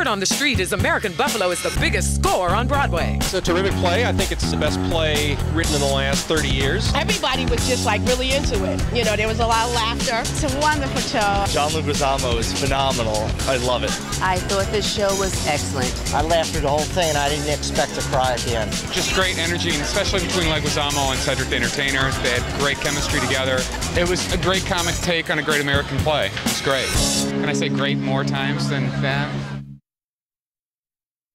word on the street is American Buffalo is the biggest score on Broadway. It's a terrific play. I think it's the best play written in the last 30 years. Everybody was just like really into it. You know, there was a lot of laughter. It's a wonderful show. John Leguizamo is phenomenal. I love it. I thought this show was excellent. I laughed through the whole thing and I didn't expect to cry at the end. Just great energy, and especially between Leguizamo and Cedric the Entertainer. They had great chemistry together. It was a great comic take on a great American play. It's great. Can I say great more times than that?